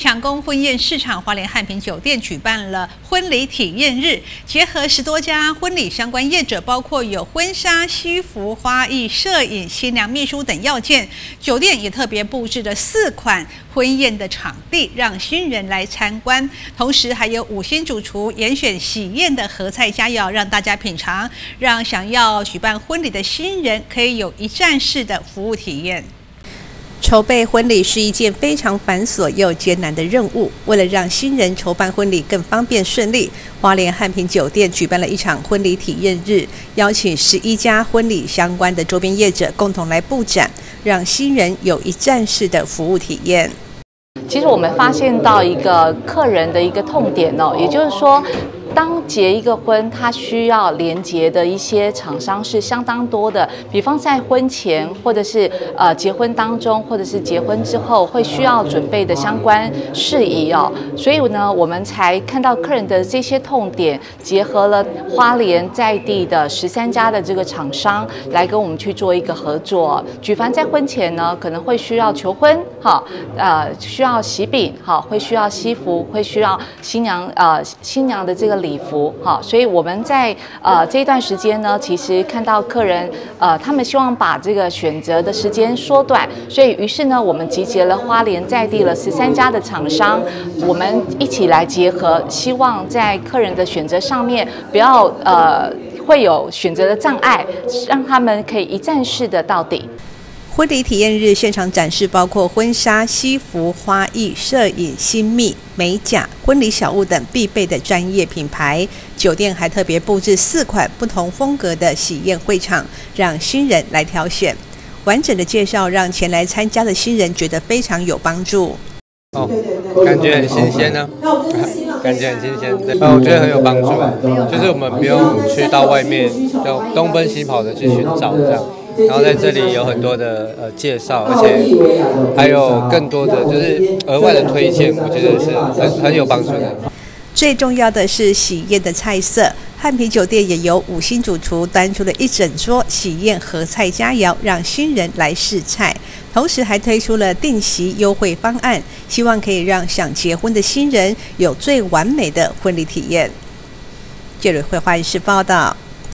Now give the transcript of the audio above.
抢攻婚宴市场，花莲汉平酒店举办了婚礼体验日，结合十多家婚礼相关业者，包括有婚纱、西服、花艺、摄影、新娘秘书等要件。酒店也特别布置了四款婚宴的场地，让新人来参观。同时还有五星主厨严选喜宴的合菜佳肴，让大家品尝，让想要举办婚礼的新人可以有一站式的服务体验。筹备婚礼是一件非常繁琐又艰难的任务。为了让新人筹办婚礼更方便顺利，花莲汉平酒店举办了一场婚礼体验日，邀请十一家婚礼相关的周边业者共同来布展，让新人有一站式的服务体验。其实我们发现到一个客人的一个痛点哦，也就是说。当结一个婚，他需要连接的一些厂商是相当多的，比方在婚前，或者是呃结婚当中，或者是结婚之后会需要准备的相关事宜哦。所以呢，我们才看到客人的这些痛点，结合了花莲在地的十三家的这个厂商来跟我们去做一个合作。举凡在婚前呢，可能会需要求婚，哈，呃，需要喜饼，哈，会需要西服，会需要新娘，呃，新娘的这个。礼服，哈，所以我们在呃这一段时间呢，其实看到客人呃，他们希望把这个选择的时间缩短，所以于是呢，我们集结了花莲在地了十三家的厂商，我们一起来结合，希望在客人的选择上面不要呃会有选择的障碍，让他们可以一站式的到底。婚礼体验日现场展示包括婚纱、西服、花艺、摄影、新密、美甲、婚礼小物等必备的专业品牌。酒店还特别布置四款不同风格的喜宴会场，让新人来挑选。完整的介绍让前来参加的新人觉得非常有帮助。哦，感觉很新鲜呢，感觉很新鲜，对，我觉得很有帮助，就是我们不用去到外面，就东奔西跑的去寻找这样。然后在这里有很多的呃介绍，而且还有更多的就是额外的推荐，我觉得是很很有帮助的。最重要的是喜宴的菜色，汉平酒店也由五星主厨端出了一整桌喜宴合菜佳肴，让新人来试菜。同时还推出了定席优惠方案，希望可以让想结婚的新人有最完美的婚礼体验。这里会花艺师报道。